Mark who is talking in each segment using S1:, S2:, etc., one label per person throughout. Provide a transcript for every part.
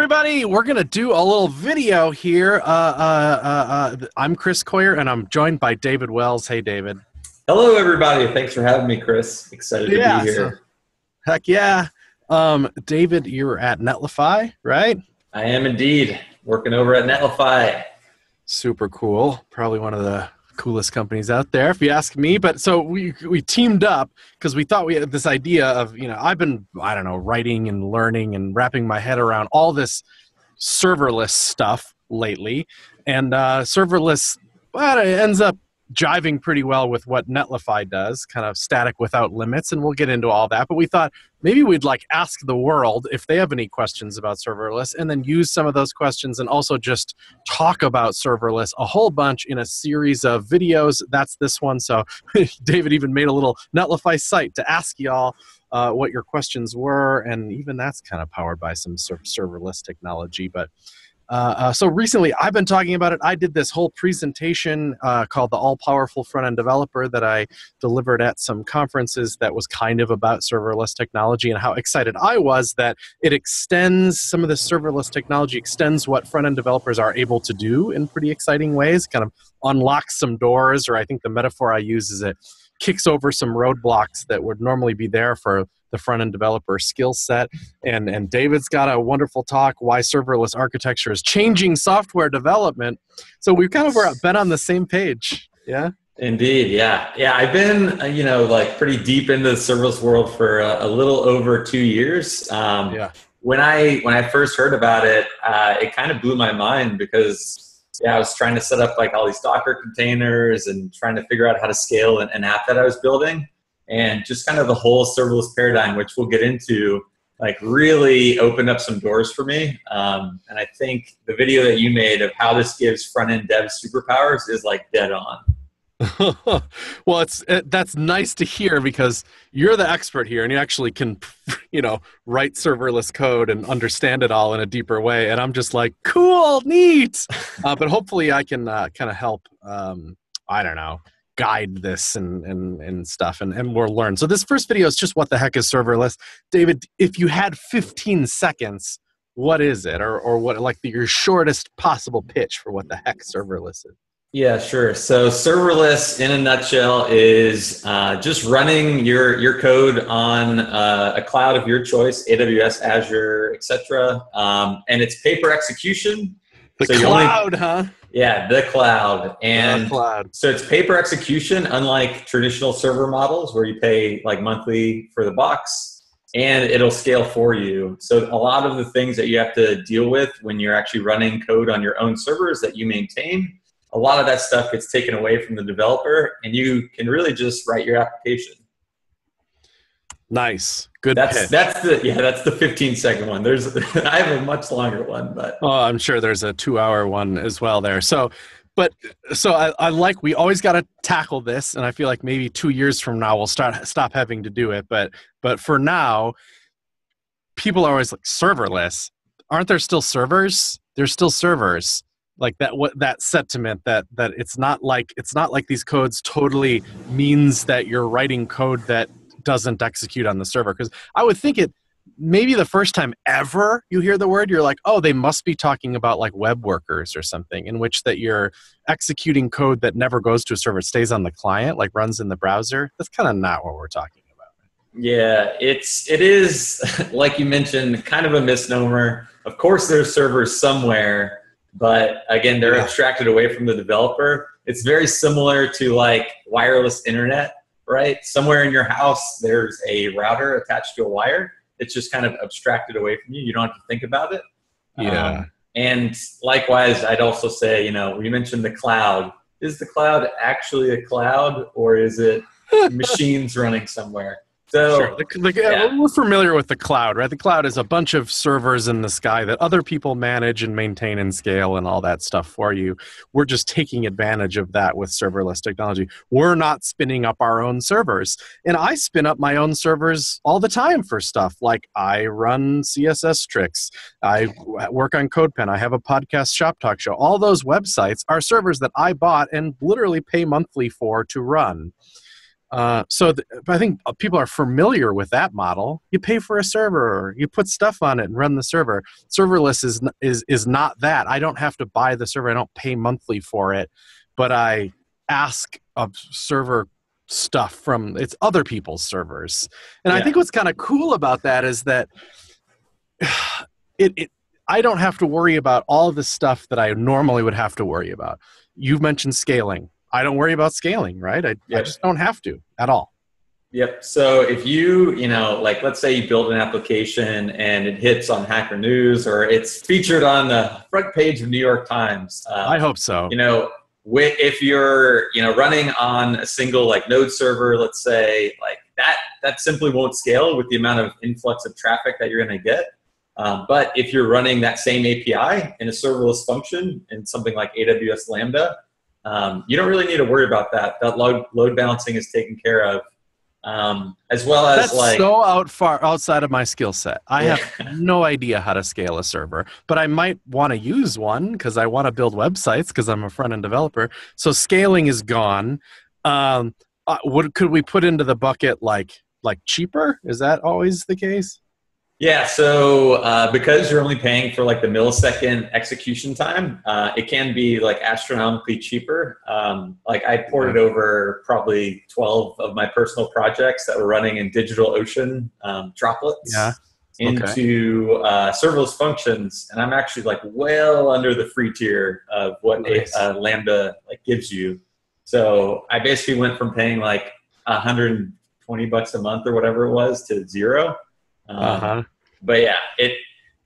S1: everybody. We're going to do a little video here. Uh, uh, uh, uh, I'm Chris Coyier, and I'm joined by David Wells. Hey, David.
S2: Hello, everybody. Thanks for having me, Chris. Excited
S1: Yeah,
S2: to be
S1: so-
S2: here.
S1: Heck yeah. Um, David, you're at Netlify, right?
S2: I am indeed working over at Netlify.
S1: Super cool. Probably one of the coolest companies out there, if you ask me. But so we we teamed up because we thought we had this idea of you know I've been I don't know writing and learning and wrapping my head around all this serverless stuff lately, and uh, serverless well, it ends up jiving pretty well with what Netlify does, kind of static without limits, and we'll get into all that. But we thought maybe we'd like ask the world if they have any questions about serverless, and then use some of those questions and also just talk about serverless a whole bunch in a series of videos. That's this one. So David even made a little Netlify site to ask y'all uh, what your questions were, and even that's kind of powered by some ser- serverless technology. But uh, uh, so recently, I've been talking about it. I did this whole presentation uh, called the All Powerful Front End Developer that I delivered at some conferences that was kind of about serverless technology and how excited I was that it extends some of the serverless technology, extends what front end developers are able to do in pretty exciting ways, kind of unlocks some doors, or I think the metaphor I use is it kicks over some roadblocks that would normally be there for the front end developer skill set and and David's got a wonderful talk why serverless architecture is changing software development. So we've kind of were- been on the same page. Yeah.
S2: Indeed, yeah, yeah. I've been, uh, you know, like pretty deep into the serverless world for a, a little over two years. Um,
S1: Yeah.
S2: When I when I first heard about it, uh, it kind of blew my mind because yeah, I was trying to set up like all these Docker containers and trying to figure out how to scale an, an app that I was building, and just kind of the whole serverless paradigm, which we'll get into, like really opened up some doors for me. Um, and I think the video that you made of how this gives front end devs superpowers is like dead on.
S1: well, it's it, that's nice to hear because you're the expert here, and you actually can, you know, write serverless code and understand it all in a deeper way. And I'm just like, cool, neat. Uh, but hopefully, I can uh, kind of help. Um, I don't know, guide this and and and stuff, and and we'll learn. So this first video is just what the heck is serverless, David. If you had 15 seconds, what is it, or or what like your shortest possible pitch for what the heck serverless is?
S2: Yeah, sure. So serverless, in a nutshell, is uh, just running your your code on uh, a cloud of your choice, AWS, Azure, etc. Um, and it's pay per execution.
S1: The
S2: So you only-
S1: cloud, huh?
S2: Yeah, the cloud. And
S1: the cloud.
S2: so it's pay per execution, unlike traditional server models where you pay like monthly for the box, and it'll scale for you. So a lot of the things that you have to deal with when you're actually running code on your own servers that you maintain, a lot of that stuff gets taken away from the developer, and you can really just write your application.
S1: Nice. Good
S2: That's
S1: pitch.
S2: that's the yeah that's the 15 second one. There's I have a much longer one, but
S1: Oh, I'm sure there's a two hour one as well there. So, but so I, I like we always got to tackle this, and I feel like maybe two years from now we'll start stop having to do it. But but for now, people are always like serverless. Aren't there still servers? There's still servers. Like that what that sentiment that that it's not like it's not like these codes totally means that you're writing code that doesn't execute on the server because I would think it maybe the first time ever you hear the word you're like oh they must be talking about like web workers or something in which that you're executing code that never goes to a server it stays on the client like runs in the browser that's kind of not what we're talking about
S2: Yeah, it's it is like you mentioned, kind of a misnomer. Of course, there's servers somewhere, but again, they're
S1: Yeah.
S2: abstracted away from the developer. It's very similar to like wireless internet, right? Somewhere in your house, there's a router attached to a wire. It's just kind of abstracted away from you. You don't have to think about it. Um, and likewise, I'd also say, you know, we mentioned the cloud. Is the cloud actually a cloud, or is it machines running somewhere? So
S1: Sure. The, the,
S2: yeah.
S1: We're familiar with the cloud, right? The cloud is a bunch of servers in the sky that other people manage and maintain and scale and all that stuff for you. We're just taking advantage of that with serverless technology. We're not spinning up our own servers. And I spin up my own servers all the time for stuff. Like I run CSS-Tricks, I work on CodePen, I have a podcast ShopTalk Show. All those websites are servers that I bought and literally pay monthly for to run Uh, so th- I think uh, people are familiar with that model. You pay for a server, you put stuff on it and run the server. Serverless is is is not that. I don't have to buy the server. I don't pay monthly for it, but I ask of server stuff from it's other people's servers. And yeah. I think what's kind of cool about that is that it, it I don't have to worry about all the stuff that I normally would have to worry about. You've mentioned scaling. I don't worry about scaling, right? I, yep. I just don't have to at all.
S2: Yep. So if you, you know, like let's say you build an application and it hits on Hacker News or it's featured on the front page of New York Times.
S1: Uh, I hope so.
S2: You know, if you're, you know, running on a single like node server, let's say, like that, that simply won't scale with the amount of influx of traffic that you're going to get. Um, but if you're running that same API in a serverless function in something like AWS Lambda, um, you don't really need to worry about that. That load, load balancing is taken care of. Um, as well as
S1: That's
S2: like
S1: so out far outside of my skill set. I yeah. have no idea how to scale a server, but I might want to use one because I want to build websites because I'm a front end developer. So scaling is gone. Um, uh, what could we put into the bucket like like cheaper? Is that always the case?
S2: Yeah, so uh, because you're only paying for like the millisecond execution time, uh, it can be like astronomically cheaper. Um, like I ported over probably 12 of my personal projects that were running in DigitalOcean um, droplets
S1: yeah.
S2: into uh, serverless functions, and I'm actually like well under the free tier of what nice. a, Lambda like gives you. So I basically went from paying like 120 bucks a month or whatever it was to zero. Um, uh-huh. But yeah, it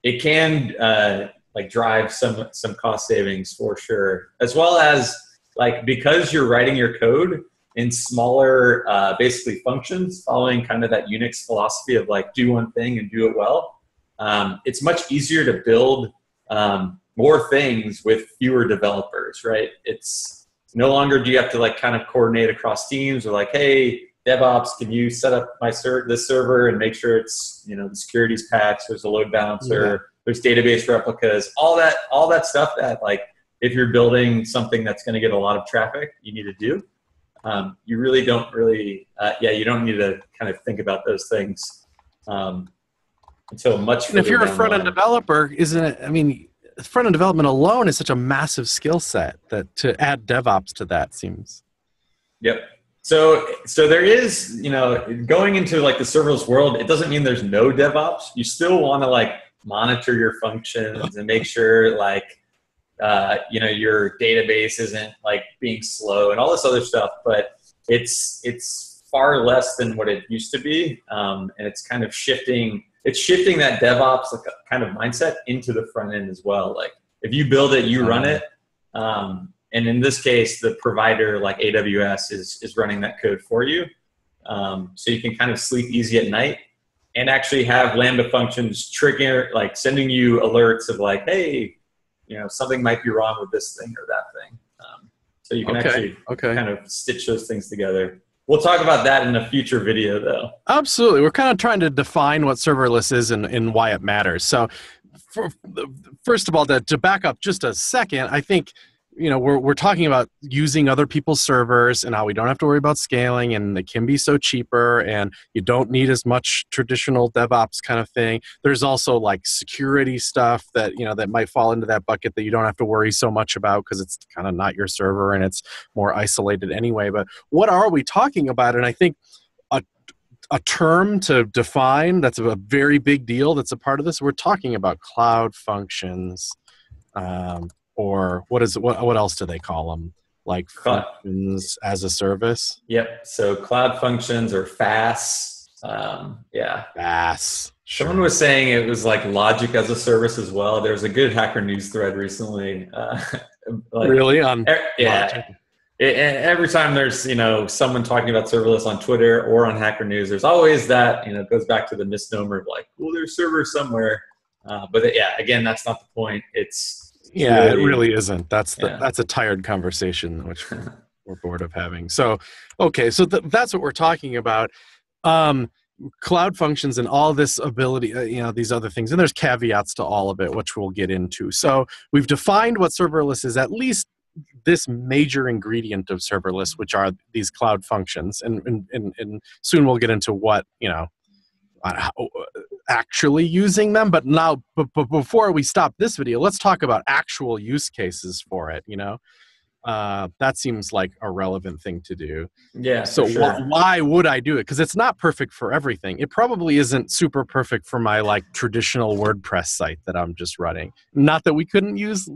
S2: it can uh, like drive some some cost savings for sure, as well as like because you're writing your code in smaller uh, basically functions, following kind of that Unix philosophy of like do one thing and do it well. Um, it's much easier to build um, more things with fewer developers, right? It's no longer do you have to like kind of coordinate across teams or like, hey, DevOps, can you set up my ser- this server and make sure it's you know the security's patched? There's a load balancer. Yeah. There's database replicas. All that all that stuff that like if you're building something that's going to get a lot of traffic, you need to do. Um, you really don't really uh, yeah you don't need to kind of think about those things um, until much.
S1: And if you're a front end developer, isn't it? I mean, front end development alone is such a massive skill set that to add DevOps to that seems.
S2: Yep. So, so there is, you know, going into like the serverless world, it doesn't mean there's no DevOps. You still want to like monitor your functions and make sure like, uh, you know, your database isn't like being slow and all this other stuff. But it's it's far less than what it used to be, um, and it's kind of shifting. It's shifting that DevOps like kind of mindset into the front end as well. Like if you build it, you run it. Um, and in this case, the provider like AWS is, is running that code for you. Um, so you can kind of sleep easy at night and actually have Lambda functions trigger, like sending you alerts of like, hey, you know, something might be wrong with this thing or that thing. Um, so you can okay. actually okay. kind of stitch those things together. We'll talk about that in a future video, though.
S1: Absolutely. We're kind of trying to define what serverless is and, and why it matters. So, for, first of all, to, to back up just a second, I think – you know we're, we're talking about using other people's servers and how we don't have to worry about scaling and it can be so cheaper and you don't need as much traditional devops kind of thing. There's also like security stuff that you know that might fall into that bucket that you don't have to worry so much about because it's kind of not your server and it's more isolated anyway. But what are we talking about? And i think a, a term to define that's a very big deal that's a part of this we're talking about cloud functions. Um, or what is what what else do they call them? Like functions as a service.
S2: Yep. So cloud functions or FaaS. Um, yeah. Sure. Someone was saying it was like logic as a service as well. There's a good Hacker News thread recently. Uh,
S1: like, really on
S2: er, yeah. It, every time there's you know someone talking about serverless on Twitter or on Hacker News, there's always that you know it goes back to the misnomer of like, well, there's servers somewhere. Uh, but yeah, again, that's not the point. It's
S1: yeah really, it really isn't. That's the yeah. that's a tired conversation which we're bored of having. So okay so th- that's what we're talking about. Um cloud functions and all this ability uh, you know these other things and there's caveats to all of it which we'll get into. So we've defined what serverless is at least this major ingredient of serverless, which are these cloud functions, and and and, and soon we'll get into what you know uh, actually using them. But now, but, but before we stop this video, let's talk about actual use cases for it. You know, uh, that seems like a relevant thing to do.
S2: Yeah.
S1: So
S2: sure.
S1: wh- why would I do it? Because it's not perfect for everything. It probably isn't super perfect for my like traditional WordPress site that I'm just running. Not that we couldn't use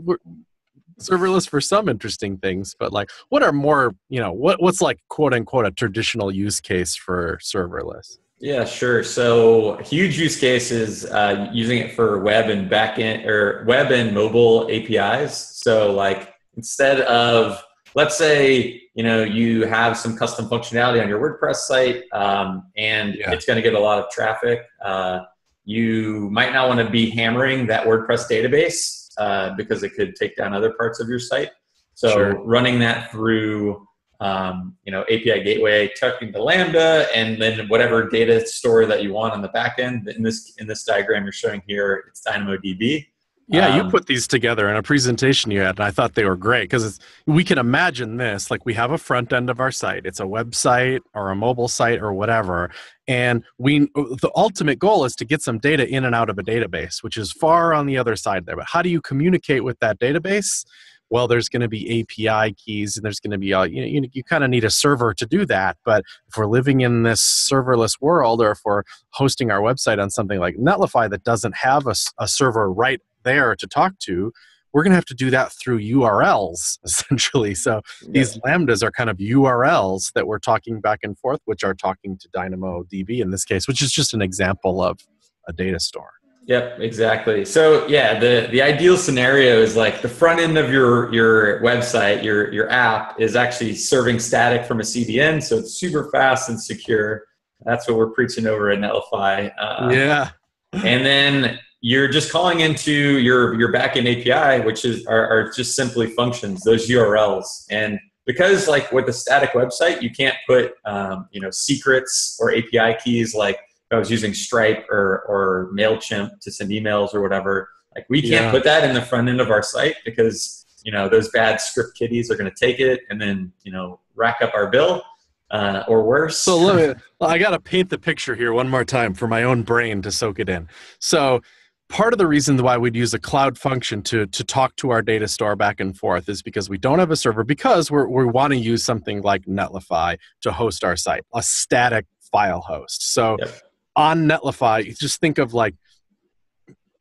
S1: serverless for some interesting things, but like, what are more? You know, what what's like quote unquote a traditional use case for serverless?
S2: Yeah, sure. So huge use cases uh, using it for web and backend or web and mobile APIs. So like instead of let's say you know you have some custom functionality on your WordPress site um, and yeah. it's going to get a lot of traffic. Uh, you might not want to be hammering that WordPress database uh, because it could take down other parts of your site. So sure. running that through um, you know, API gateway, tucking to Lambda, and then whatever data store that you want on the back end. In this in this diagram you're showing here, it's DynamoDB.
S1: Yeah, um, you put these together in a presentation you had, and I thought they were great because we can imagine this like we have a front end of our site. It's a website or a mobile site or whatever, and we the ultimate goal is to get some data in and out of a database, which is far on the other side there. But how do you communicate with that database? Well there's going to be api keys and there's going to be all, you, know, you, you kind of need a server to do that but if we're living in this serverless world or if we're hosting our website on something like netlify that doesn't have a, a server right there to talk to we're going to have to do that through urls essentially so yeah. these lambdas are kind of urls that we're talking back and forth which are talking to dynamodb in this case which is just an example of a data store
S2: Yep, exactly. So yeah, the the ideal scenario is like the front end of your your website, your your app is actually serving static from a CDN, so it's super fast and secure. That's what we're preaching over at Netlify.
S1: Uh, yeah.
S2: and then you're just calling into your your backend API, which is are, are just simply functions, those URLs, and because like with a static website, you can't put um, you know secrets or API keys like I was using Stripe or, or MailChimp to send emails or whatever, like we can't yeah. put that in the front end of our site because, you know, those bad script kiddies are going to take it and then, you know, rack up our bill uh, or worse.
S1: So let me, I got to paint the picture here one more time for my own brain to soak it in. So part of the reason why we'd use a cloud function to, to talk to our data store back and forth is because we don't have a server because we're, we want to use something like Netlify to host our site, a static file host. So yep on Netlify, just think of like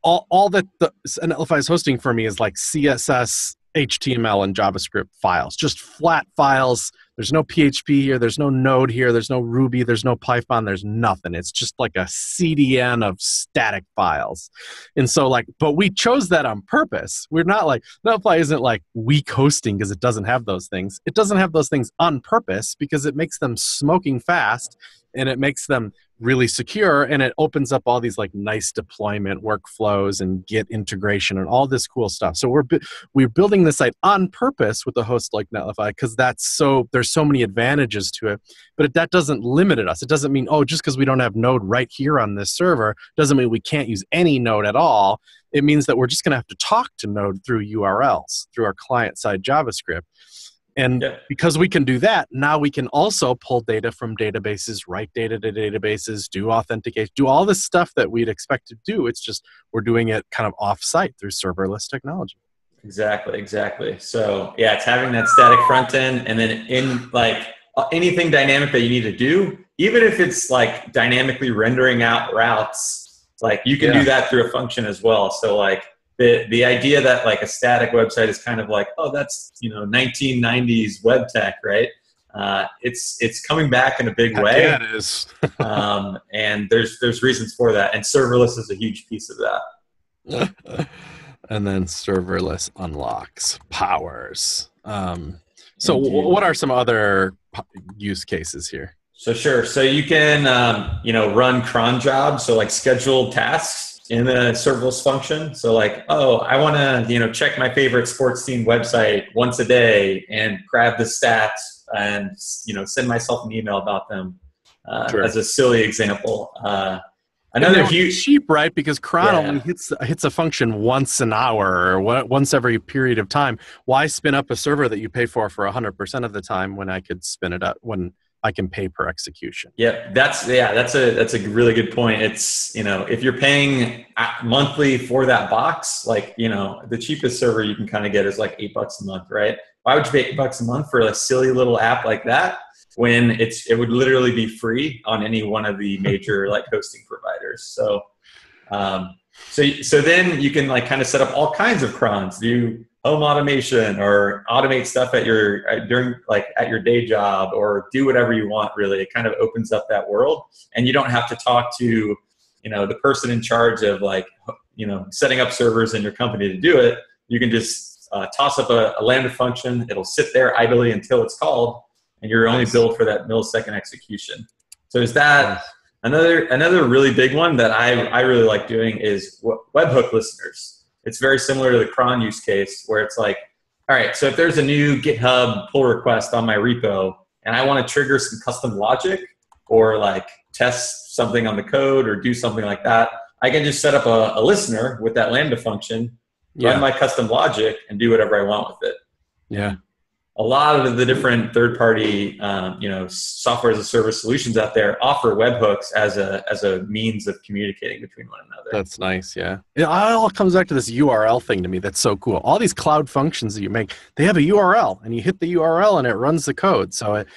S1: all, all that the Netlify is hosting for me is like CSS, HTML, and JavaScript files, just flat files. There's no PHP here, there's no Node here, there's no Ruby, there's no Python, there's nothing. It's just like a CDN of static files. And so, like, but we chose that on purpose. We're not like, Netlify isn't like weak hosting because it doesn't have those things. It doesn't have those things on purpose because it makes them smoking fast and it makes them really secure and it opens up all these like nice deployment workflows and git integration and all this cool stuff so we're we're building this site on purpose with a host like netlify because that's so there's so many advantages to it but it, that doesn't limit us it doesn't mean oh just because we don't have node right here on this server doesn't mean we can't use any node at all it means that we're just going to have to talk to node through urls through our client side javascript and yeah. because we can do that, now we can also pull data from databases, write data to databases, do authentication, do all this stuff that we'd expect to do. It's just we're doing it kind of off-site through serverless technology.
S2: Exactly, exactly. So yeah, it's having that static front end, and then in like anything dynamic that you need to do, even if it's like dynamically rendering out routes, like you can yeah. do that through a function as well. So like the the idea that like a static website is kind of like oh that's you know 1990s web tech right uh, it's it's coming back in a big way
S1: yeah it is
S2: um, and there's there's reasons for that and serverless is a huge piece of that
S1: and then serverless unlocks powers um, so what are some other use cases here
S2: so sure so you can um, you know run cron jobs so like scheduled tasks in the serverless function. So like, oh, I want to, you know, check my favorite sports team website once a day and grab the stats and, you know, send myself an email about them uh, sure. as a silly example. Uh, Another huge
S1: cheap, right? Because cron
S2: Yeah.
S1: only hits hits a function once an hour or once every period of time. Why spin up a server that you pay for for hundred percent of the time when I could spin it up when I can pay per execution?
S2: Yeah, that's yeah, that's a that's a really good point. It's you know if you're paying uh, monthly for that box, like you know the cheapest server you can kind of get is like eight bucks a month, right? Why would you pay eight bucks a month for a silly little app like that when it's it would literally be free on any one of the major like hosting providers? So, um, so so then you can like kind of set up all kinds of crons, do home automation or automate stuff at your during like at your day job or do whatever you want really. It kind of opens up that world. And you don't have to talk to you know the person in charge of like you know setting up servers in your company to do it. You can just uh, toss up a, a lambda function. It'll sit there idly until it's called and you're only billed for that millisecond execution. So is that another another really big one that i i really like doing is webhook listeners. It's very similar to the cron use case where it's like all right so if there's a new github pull request on my repo and i want to trigger some custom logic or like test something on the code or do something like that i can just set up a, a listener with that lambda function run
S1: Yeah,
S2: my custom logic and do whatever i want with it.
S1: Yeah.
S2: A lot of the different third-party, um, you know, software as a service solutions out there offer webhooks as a as a means of communicating between one another.
S1: That's nice. Yeah. It all comes back to this URL thing to me. That's so cool. All these cloud functions that you make, they have a URL, and you hit the URL, and it runs the code. So it,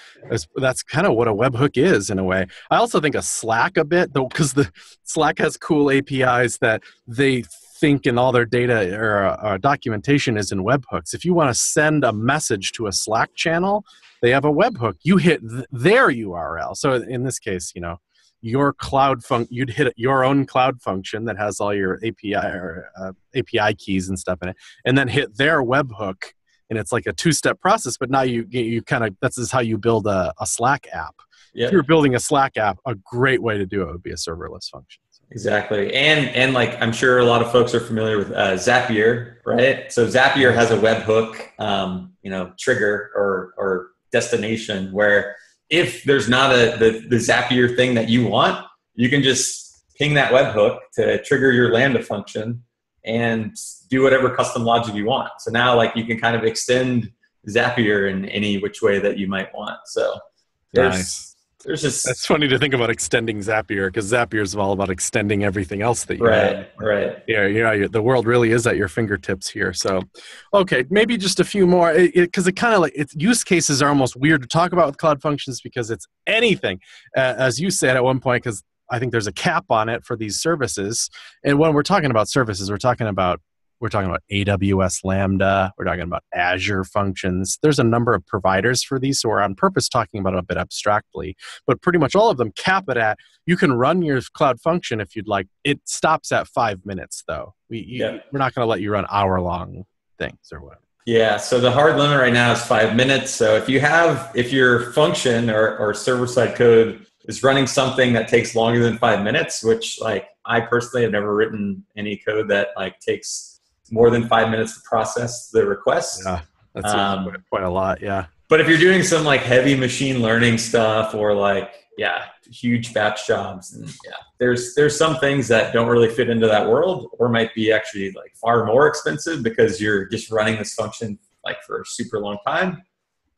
S1: that's kind of what a webhook is in a way. I also think of Slack a bit, though, because the Slack has cool APIs that they think in all their data or uh, documentation is in webhooks. If you want to send a message to a Slack channel, they have a webhook. You hit th- their URL. So in this case, you know, your cloud func you'd hit your own cloud function that has all your API or uh, API keys and stuff in it, and then hit their webhook, and it's like a two-step process. But now you you kind of that's is how you build a, a Slack app.
S2: Yeah,
S1: If you're building a Slack app, a great way to do it would be a serverless function.
S2: Exactly. And and like I'm sure a lot of folks are familiar with uh, Zapier, right? So Zapier has a webhook, um, you know, trigger or or destination where if there's not a the, the Zapier thing that you want, you can just ping that webhook to trigger your Lambda function and do whatever custom logic you want. So now like you can kind of extend Zapier in any which way that you might want. So there's
S1: Nice.
S2: There's just
S1: That's funny to think about extending Zapier because Zapier is all about extending everything else that you have.
S2: right, right.
S1: yeah you know the world really is at your fingertips here so okay maybe just a few more because it, kind of like it's use cases are almost weird to talk about with cloud functions because it's anything uh, as you said at one point because i think there's a cap on it for these services and when we're talking about services we're talking about we're talking about aws lambda. We're talking about azure functions. There's a number of providers for these so we're on purpose talking about it a bit abstractly but pretty much all of them cap it at you can run your cloud function if you'd like. It stops at five minutes though. We you,
S2: Yeah.
S1: we're not going to let you run hour long things or whatever
S2: Yeah, so the hard limit right now is five minutes. So if you have, if your function or, or server side code is running something that takes longer than five minutes, which like I personally have never written any code that like takes more than five minutes to process the request.
S1: yeah that's
S2: Um,
S1: quite, a lot yeah
S2: But if you're doing some like heavy machine learning stuff or like yeah, huge batch jobs and yeah, there's there's some things that don't really fit into that world or might be actually like far more expensive because you're just running this function like for a super long time.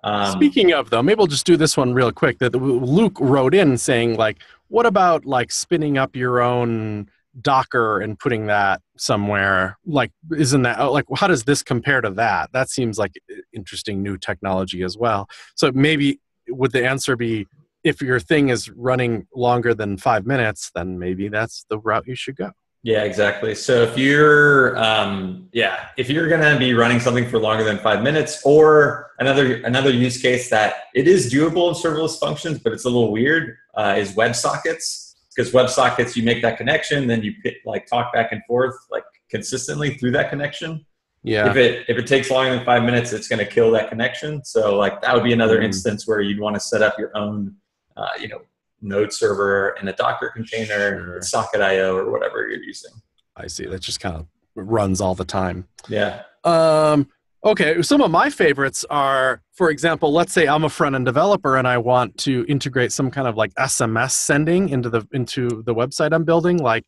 S2: Um,
S1: Speaking of though, maybe we'll just do this one real quick. That Luke wrote in saying like, what about like spinning up your own Docker and putting that somewhere? Like, isn't that like how does this compare to that? That seems like interesting new technology as well. So maybe would the answer be if your thing is running longer than five minutes, then maybe that's the route you should go.
S2: Yeah, exactly. So if you're, um, yeah, if you're gonna be running something for longer than five minutes, or another another use case that it is doable in serverless functions, but it's a little weird, uh, is WebSockets. Because WebSockets, you make that connection, then you like talk back and forth like consistently through that connection.
S1: Yeah.
S2: If it if it takes longer than five minutes, it's gonna kill that connection. So like that would be another
S1: Mhm.
S2: instance where you'd want to set up your own, uh, you know, node server in a Docker container,
S1: Sure.
S2: with Socket.io or whatever you're using.
S1: I see. That just kind of runs all the time.
S2: Yeah.
S1: Um, Okay, some of my favorites are, for example, let's say I'm a front end developer and I want to integrate some kind of like SMS sending into the into the website I'm building. Like,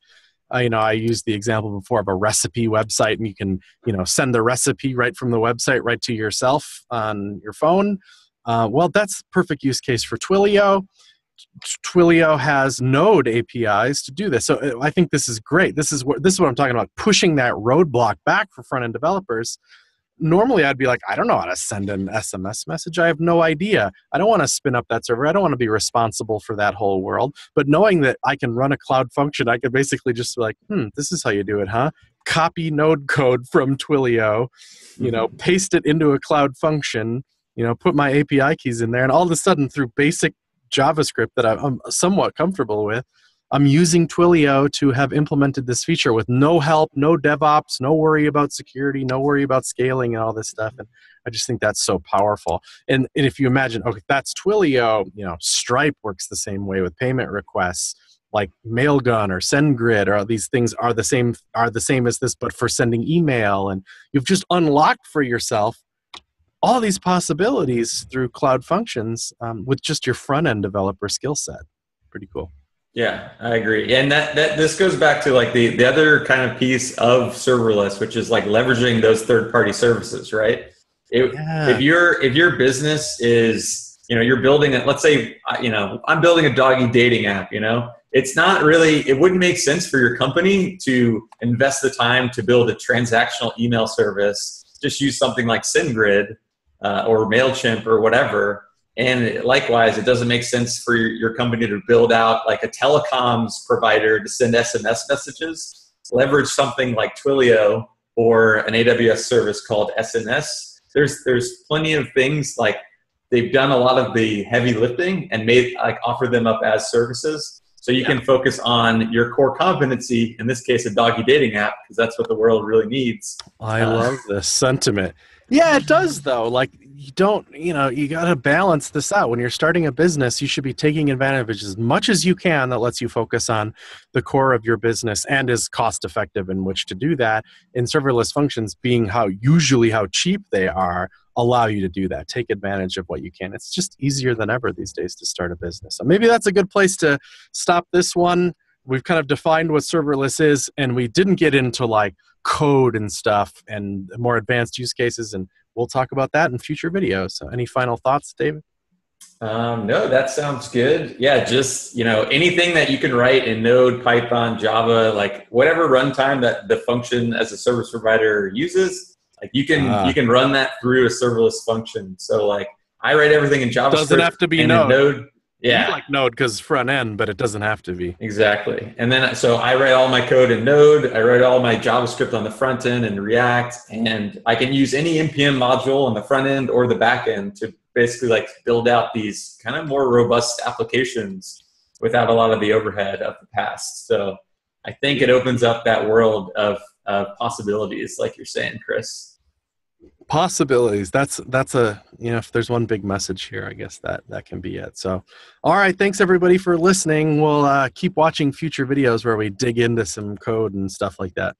S1: uh, you know, I used the example before of a recipe website, and you can you know send the recipe right from the website right to yourself on your phone. Uh, well, that's perfect use case for Twilio. Twilio has Node APIs to do this, so uh, I think this is great. This is what this is what I'm talking about, pushing that roadblock back for front end developers normally I'd be like, I don't know how to send an SMS message. I have no idea. I don't want to spin up that server. I don't want to be responsible for that whole world. But knowing that I can run a cloud function, I could basically just be like, hmm, this is how you do it, huh? Copy node code from Twilio, you know, mm-hmm. paste it into a cloud function, you know, put my API keys in there, and all of a sudden through basic JavaScript that I'm somewhat comfortable with, I'm using Twilio to have implemented this feature with no help, no DevOps, no worry about security, no worry about scaling and all this stuff. And I just think that's so powerful. And, and if you imagine, okay, that's Twilio, you know, Stripe works the same way with payment requests like Mailgun or SendGrid or these things are the same are the same as this, but for sending email. And you've just unlocked for yourself all these possibilities through Cloud Functions um, with just your front end developer skill set. Pretty cool.
S2: Yeah, I agree. And that, that this goes back to like the, the other kind of piece of serverless, which is like leveraging those third party services, right? It, yeah. If your if your business is you know you're building it, let's say you know I'm building a doggy dating app, you know it's not really it wouldn't make sense for your company to invest the time to build a transactional email service. Just use something like SendGrid uh, or Mailchimp or whatever and likewise, it doesn't make sense for your, company to build out like a telecoms provider to send SMS messages. Leverage something like Twilio or an AWS service called SNS. There's there's plenty of things like they've done a lot of the heavy lifting and made like offer them up as services. So you yeah. can focus on your core competency, in this case, a doggy dating app, because that's what the world really needs.
S1: I uh, love this sentiment. Yeah, it does though. Like you don't, you know, you got to balance this out. When you're starting a business, you should be taking advantage as much as you can that lets you focus on the core of your business and is cost effective in which to do that. And serverless functions being how usually how cheap they are allow you to do that. Take advantage of what you can. It's just easier than ever these days to start a business. So maybe that's a good place to stop this one. We've kind of defined what serverless is and we didn't get into like code and stuff and more advanced use cases and we'll talk about that in future videos. So any final thoughts david?
S2: Um, no that sounds good. Yeah just you know anything that you can write in node python java like whatever runtime that the function as a service provider uses like you can uh, you can run that through a serverless function. So like i write everything in java
S1: doesn't have to be node.
S2: node yeah.
S1: like Node because front end, but it doesn't have to be.
S2: Exactly. And then so I write all my code in Node. I write all my JavaScript on the front end in React, and I can use any npm module on the front end or the back end to basically like build out these kind of more robust applications without a lot of the overhead of the past. So I think it opens up that world of, of possibilities, like you're saying, Chris
S1: possibilities. That's that's a you know if there's one big message here i guess that that can be it. So all right thanks everybody for listening. We'll uh, keep watching future videos where we dig into some code and stuff like that